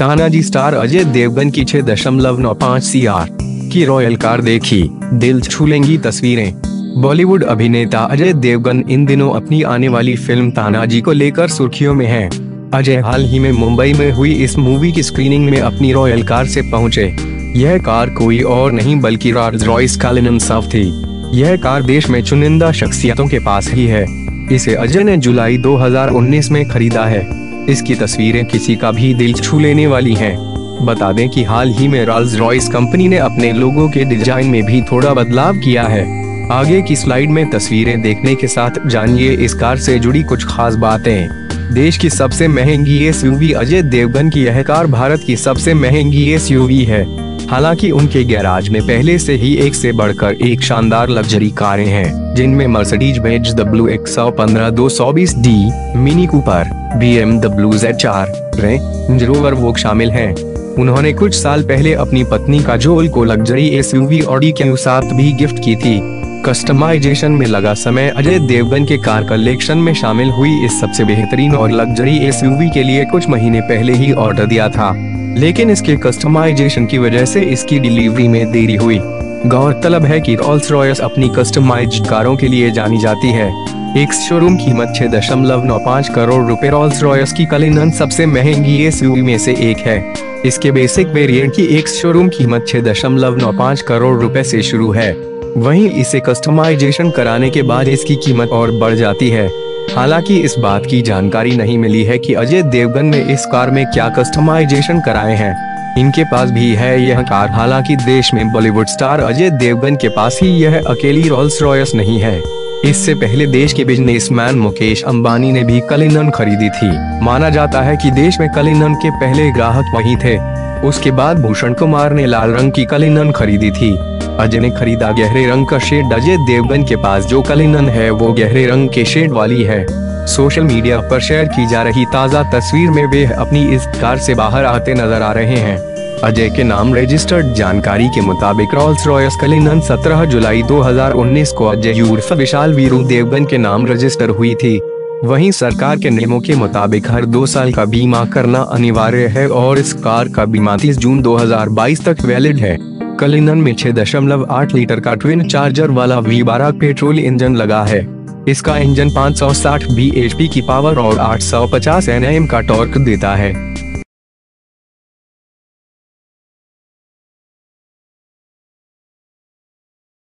Tanaji star Ajay Devgan की छह दशमलव नौ पाँच सी आर की रॉयल कार देखी। दिल छू लेंगी तस्वीरें। बॉलीवुड अभिनेता अजय देवगन इन दिनों अपनी आने वाली फ़िल्म तानाजी को लेकर सुर्खियों में हैं। अजय हाल ही में मुंबई में हुई इस मूवी की स्क्रीनिंग में अपनी रॉयल कार से पहुँचे। यह कार कोई और नहीं बल्कि रॉयस कालिनन सफ थी। यह कार देश में चुनिंदा शख्सियतों के पास ही है। इसे अजय ने जुलाई 2019 में खरीदा है। इसकी तस्वीरें किसी का भी दिल छू लेने वाली हैं। बता दें कि हाल ही में रॉल्स रॉयस कंपनी ने अपने लोगों के डिज़ाइन में भी थोड़ा बदलाव किया है। आगे की स्लाइड में तस्वीरें देखने के साथ जानिए इस कार से जुड़ी कुछ खास बातें। देश की सबसे महँगी एसयूवी अजय देवगन की यह कार भारत की सबसे महँगी एस है। हालाँकि उनके गैराज में पहले से ही एक से बढ़कर एक शानदार लग्जरी कारें हैं, जिनमें मर्सिडीज बेंज डब्ल्यू एक सौ पंद्रह दो सौ बीस D, mini Cooper B M W Z चार वो शामिल हैं। उन्होंने कुछ साल पहले अपनी पत्नी का जोल को luxury S U V Audi के साथ भी गिफ्ट की थी। कस्टमाइजेशन में लगा समय अजय देवगन के कार कलेक्शन में शामिल हुई इस सबसे बेहतरीन और लग्जरी एसयूवी के लिए कुछ महीने पहले ही ऑर्डर दिया था। लेकिन इसके कस्टमाइजेशन की वजह से इसकी डिलीवरी में देरी हुई। गौरतलब है कि रोल्स रॉयस अपनी कस्टमाइज्ड कारों के लिए जानी जाती है। एक शोरूम कीमत छह दशमलव नौ पाँच करोड़ रुपए रोल्स रॉयस की कलिनन सबसे महँगी एस में से एक है। इसके बेसिक वेरिएंट की एक शोरूम कीमत छह दशमलव नौ पाँच करोड़ रुपए से शुरू है। वहीं इसे कस्टमाइजेशन कराने के बाद इसकी कीमत और बढ़ जाती है। हालाँकि इस बात की जानकारी नहीं मिली है कि अजय देवगन ने इस कार में क्या कस्टमाइजेशन कराए हैं। इनके पास भी है यह कार। हालाँकि देश में बॉलीवुड स्टार अजय देवगन के पास ही यह अकेली रोल्स रॉयस नहीं है। इससे पहले देश के बिजनेसमैन मुकेश अंबानी ने भी कलिनन खरीदी थी। माना जाता है कि देश में कलिनन के पहले ग्राहक वही थे। उसके बाद भूषण कुमार ने लाल रंग की कलिनन खरीदी थी। अजय ने खरीदा गहरे रंग का शेड अजय देवगन के पास, जो कलिनन है वो गहरे रंग के शेड वाली है। सोशल मीडिया पर शेयर की जा रही ताज़ा तस्वीर में वे अपनी इस कार से बाहर आते नज़र आ रहे हैं। अजय के नाम रजिस्टर्ड जानकारी के मुताबिक रोल्स रॉयस कलिनन 17 जुलाई 2019 को अजय यूर्फ विशाल वीरू देवगन के नाम रजिस्टर हुई थी। वहीं सरकार के नियमों के मुताबिक हर दो साल का बीमा करना अनिवार्य है और इस कार का बीमा तीस जून 2022 तक वैलिड है। कलिनन में छह दशमलव आठ लीटर का ट्विन चार्जर वाला वी बारह पेट्रोल इंजन लगा है। इसका इंजन 560 bhp की पावर और 850 nm का टॉर्क देता है।